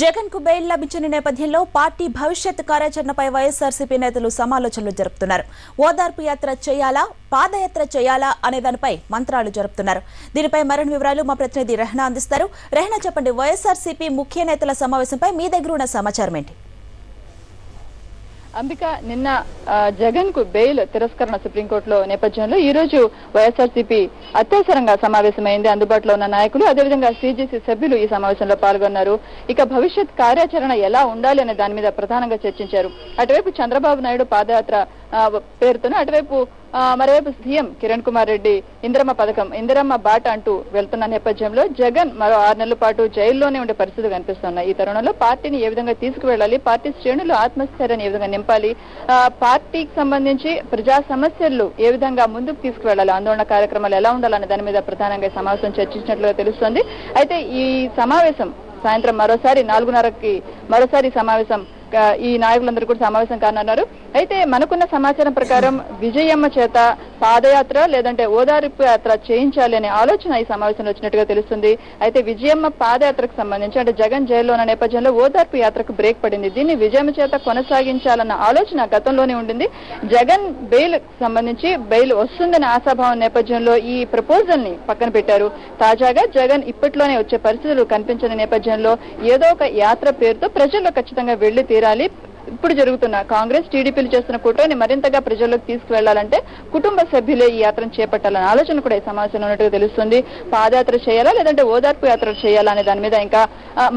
జగన్కు బెయిల్ లభించిన నేపథ్యంలో పార్టీ భవిష్యత్ కార్యాచరణపై వైఎస్ఆర్సీపీ నేతలు సమాలోచనలు జరుపుతున్నారు. ఓదార్పు యాత్ర చేయాలా? పాదయాత్ర చేయాలా? అనే దానిపై మంత్రాలు జరుపుతున్నారు. దీనిపై మరిన్ని వివరాలు మా ప్రతినిధి రెహనా అందిస్తారు. రెహనా చెప్పండి వైఎస్ఆర్సీపీ ముఖ్య నేతల సమావేశంపై మీ దగ్గర ఉన్న సమాచారం ఏంటి? అంబిక నిన్న జగన్కు బెయిల్ తిరస్కరణ సుప్రీంకోర్టులో నేపథ్యంలో ఈ రోజు వైఎస్ఆర్సీపీ అత్యవసరంగా సమావేశమైంది. అందుబాటులో ఉన్న నాయకులు అదేవిధంగా సీజీసీ సభ్యులు ఈ సమావేశంలో పాల్గొన్నారు. ఇక భవిష్యత్ కార్యాచరణ ఎలా ఉండాలి అనే దాని మీద ప్రధానంగా చర్చించారు. అటువైపు చంద్రబాబు నాయుడు పాదయాత్ర ఆ, పేరుతోనే అటువైపు మరోవైపు సీఎం కిరణ్ కుమార్ రెడ్డి ఇందిరమ్మ పథకం ఇందిరమ్మ బాట అంటూ వెళ్తున్న నేపథ్యంలో జగన్ మరో ఆరు నెలల పాటు జైల్లోనే ఉండే పరిస్థితులు కనిపిస్తున్నాయి. ఈ తరుణంలో పార్టీని ఏ విధంగా తీసుకువెళ్ళాలి పార్టీ శ్రేణులు ఆత్మస్థైర్యాన్ని ఏ విధంగా నింపాలి పార్టీకి సంబంధించి ప్రజా సమస్యలు ఏ విధంగా ముందుకు తీసుకువెళ్ళాలి ఆందోళన కార్యక్రమాలు ఎలా ఉండాలనే దాని మీద ప్రధానంగా సమావేశం చర్చించినట్లుగా తెలుస్తోంది. అయితే ఈ సమావేశం సాయంత్రం మరోసారి నాలుగున్నరకి మరోసారి సమావేశం ఈ నాయకులందరూ కూడా సమావేశం కానున్నారు. అయితే మనకున్న సమాచారం ప్రకారం విజయమ్మ చేత పాదయాత్ర లేదంటే ఓదార్పు యాత్ర చేయించాలి అనే ఆలోచన ఈ సమావేశంలో వచ్చినట్టుగా తెలుస్తుంది. అయితే విజయమ్మ పాదయాత్రకు సంబంధించి అంటే జగన్ జైల్లో ఉన్న నేపథ్యంలో ఓదార్పు యాత్రకు బ్రేక్ పడింది. దీన్ని విజయమ్మ చేత కొనసాగించాలన్న ఆలోచన గతంలోనే ఉండింది. జగన్ బెయిల్ సంబంధించి బెయిల్ వస్తుందనే ఆశాభావం నేపథ్యంలో ఈ ప్రపోజల్ని పక్కన పెట్టారు. తాజాగా జగన్ ఇప్పట్లోనే వచ్చే పరిస్థితులు కనిపించని నేపథ్యంలో ఏదో ఒక యాత్ర పేరుతో ప్రజల్లో ఖచ్చితంగా వెళ్ళి తీరాలి. ఇప్పుడు జరుగుతున్న. కాంగ్రెస్ టీడీపీలు చేస్తున్న కుట్రని మరింతగా ప్రజల్లోకి తీసుకువెళ్ళాలంటే కుటుంబ సభ్యులే ఈ యాత్రను చేపట్టాలన్న ఆలోచన కూడా ఈ సమావేశంలో ఉన్నట్టుగా తెలుస్తుంది. పాదయాత్ర చేయాలా లేదంటే ఓదార్పు యాత్ర చేయాలా అనే దాని మీద ఇంకా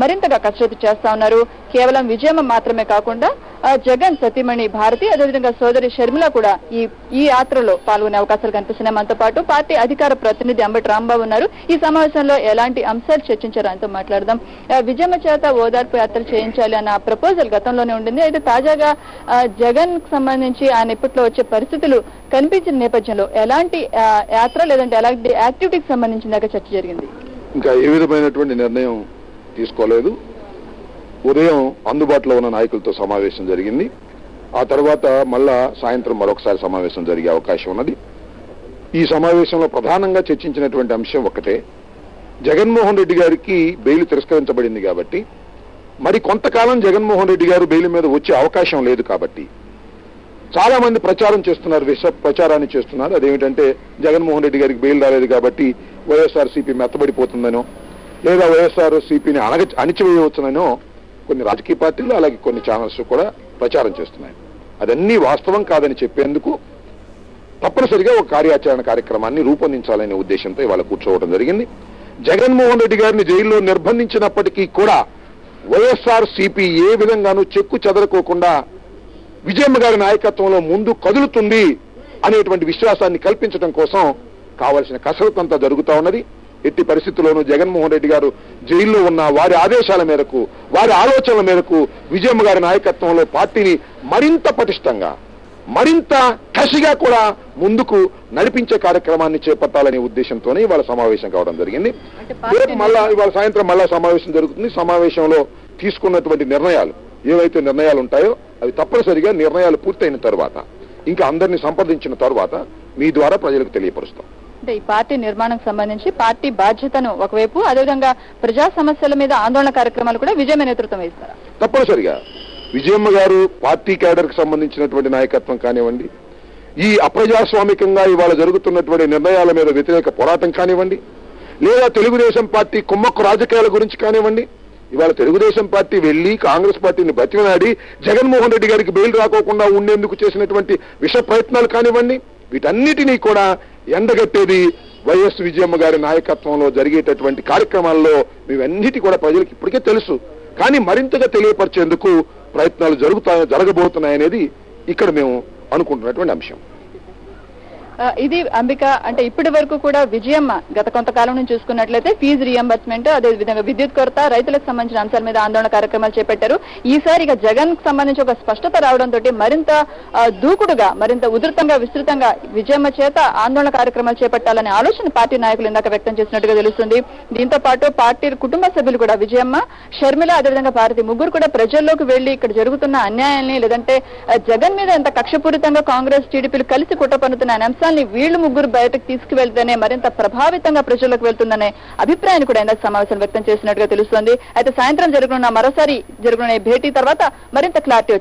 మరింతగా కసరత్తు చేస్తా ఉన్నారు. కేవలం విజయమ్మ మాత్రమే కాకుండా జగన్ సతీమణి భారతి అదేవిధంగా సోదరి షర్మిల కూడా ఈ ఈ యాత్రలో పాల్గొనే అవకాశాలు కనిపిస్తున్నాయి. మనతో పాటు పార్టీ అధికార ప్రతినిధి అంబటి రాంబాబు ఉన్నారు. ఈ సమావేశంలో ఎలాంటి అంశాలు చర్చించారు ఆయనతో మాట్లాడదాం. విజయమ్మ చేత ఓదార్పు యాత్ర చేయించాలి అన్న ప్రపోజల్ గతంలోనే ఉండింది. అయితే తాజాగా జగన్కు సంబంధించి ఆయన ఇప్పట్లో వచ్చే పరిస్థితులు కనిపించిన నేపథ్యంలో ఎలాంటి యాత్ర లేదంటే ఎలాంటి యాక్టివిటీకి సంబంధించిన దాకా చర్చ జరిగింది? ఇంకా ఏ విధమైనటువంటి నిర్ణయం తీసుకోలేదు. ఉదయం అందుబాటులో ఉన్న నాయకులతో సమావేశం జరిగింది. ఆ తర్వాత మళ్ళా సాయంత్రం మరొకసారి సమావేశం జరిగే అవకాశం ఉన్నది. ఈ సమావేశంలో ప్రధానంగా చర్చించినటువంటి అంశం ఒకటే జగన్మోహన్ రెడ్డి గారికి బెయిల్ తిరస్కరించబడింది కాబట్టి మరి కొంతకాలం జగన్మోహన్ రెడ్డి గారు బెయిల్ మీద వచ్చే అవకాశం లేదు కాబట్టి చాలా మంది ప్రచారం చేస్తున్నారు విష ప్రచారాన్ని చేస్తున్నారు. అదేమిటంటే జగన్మోహన్ రెడ్డి గారికి బెయిల్ రాలేదు కాబట్టి వైఎస్ఆర్ సిపి మెత్తబడిపోతుందనో లేదా వైఎస్ఆర్ సిపిని అణగ అణిచివేయవచ్చుననో కొన్ని రాజకీయ పార్టీలు అలాగే కొన్ని ఛానల్స్ కూడా ప్రచారం చేస్తున్నాయి. అదన్నీ వాస్తవం కాదని చెప్పేందుకు తప్పనిసరిగా ఒక కార్యాచరణ కార్యక్రమాన్ని రూపొందించాలనే ఉద్దేశంతో ఇవాళ కూర్చోవడం జరిగింది. జగన్మోహన్ రెడ్డి గారిని జైల్లో నిర్బంధించినప్పటికీ కూడా వైఎస్ఆర్ సిపి ఏ విధంగానూ చెక్కు చెదరకోకుండా విజయమ్మ గారి నాయకత్వంలో ముందు కదులుతుంది అనేటువంటి విశ్వాసాన్ని కల్పించడం కోసం కావలసిన కసరత్ అంతా జరుగుతా ఉన్నది. ఎట్టి పరిస్థితుల్లోనూ జగన్మోహన్ రెడ్డి గారు జైల్లో ఉన్న వారి ఆదేశాల మేరకు వారి ఆలోచనల మేరకు విజయమ్మ గారి నాయకత్వంలో పార్టీని మరింత పటిష్టంగా మరింత కసిగా కూడా ముందుకు నడిపించే కార్యక్రమాన్ని చేపట్టాలనే ఉద్దేశంతోనే ఇవాళ సమావేశం కావడం జరిగింది. రేపు మళ్ళా ఇవాళ సాయంత్రం మళ్ళా సమావేశం జరుగుతుంది. సమావేశంలో తీసుకున్నటువంటి నిర్ణయాలు ఏవైతే నిర్ణయాలు ఉంటాయో అవి తప్పనిసరిగా నిర్ణయాలు పూర్తయిన తర్వాత ఇంకా అందరినీ సంప్రదించిన తర్వాత మీ ద్వారా ప్రజలకు తెలియపరుస్తాం. అంటే ఈ పార్టీ నిర్మాణం సంబంధించి పార్టీ బాధ్యతను ఒకవైపు అదేవిధంగా ప్రజా సమస్యల మీద ఆందోళన కార్యక్రమాలు కూడా విజయమ్మ నేతృత్వం వేస్తారా? తప్పనిసరిగా. విజయమ్మ గారు పార్టీ క్యాడర్కు సంబంధించినటువంటి నాయకత్వం కానివ్వండి ఈ అప్రజాస్వామికంగా ఇవాళ జరుగుతున్నటువంటి నిర్ణయాల మీద వ్యతిరేక పోరాటం కానివ్వండి లేదా తెలుగుదేశం పార్టీ కుమ్మక్కు రాజకీయాల గురించి కానివ్వండి ఇవాళ తెలుగుదేశం పార్టీ వెళ్ళి కాంగ్రెస్ పార్టీని బతిమనాడి జగన్మోహన్ రెడ్డి గారికి బెయిల్ రాకోకుండా ఉండేందుకు చేసినటువంటి విష ప్రయత్నాలు కానివ్వండి వీటన్నిటినీ కూడా ఎండగట్టేది వైఎస్ విజయమ్మ గారి నాయకత్వంలో జరిగేటటువంటి కార్యక్రమాల్లో మేవన్నిటి కూడా ప్రజలకు ఇప్పటికే తెలుసు. కానీ మరింతగా తెలియపరిచేందుకు ప్రయత్నాలు జరుగుతా జరగబోతున్నాయనేది ఇక్కడ మేము అనుకుంటున్నటువంటి అంశం. ఇది అంబిక అంటే ఇప్పటి వరకు కూడా విజయమ్మ గత కొంతకాలం నుంచి చూసుకున్నట్లయితే ఫీజు రియంబర్స్మెంట్ అదే విధంగా విద్యుత్ కొరత రైతులకు సంబంధించిన అంశాల మీద ఆందోళన కార్యక్రమాలు చేపట్టారు. ఈసారి ఇక జగన్కు సంబంధించి ఒక స్పష్టత రావడంతో మరింత ఆ, దూకుడుగా మరింత ఉధృతంగా విస్తృతంగా విజయమ్మ చేత ఆందోళన కార్యక్రమాలు చేపట్టాలనే ఆలోచన పార్టీ నాయకులు ఇందాక వ్యక్తం చేసినట్టుగా తెలుస్తుంది. దీంతో పాటు పార్టీ కుటుంబ సభ్యులు కూడా విజయమ్మ షర్మిల అదేవిధంగా భారతి ముగ్గురు కూడా ప్రజల్లోకి వెళ్ళి ఇక్కడ జరుగుతున్న అన్యాయాన్ని లేదంటే జగన్ మీద ఎంత కక్షపూరితంగా కాంగ్రెస్ టీడీపీలు కలిసి కుట్ర పన్నుతున్న అంశాన్ని మొత్తాన్ని వీళ్ళు ముగ్గురు బయటకు తీసుకువెళ్తేనే మరింత ప్రభావితంగా ప్రజలకు వెళ్తుందనే అభిప్రాయాన్ని కూడా ఇందాక సమావేశం వ్యక్తం చేసినట్టుగా తెలుస్తోంది. అయితే సాయంత్రం జరగనున్న మరోసారి జరగనున్న భేటీ తర్వాత మరింత క్లారిటీ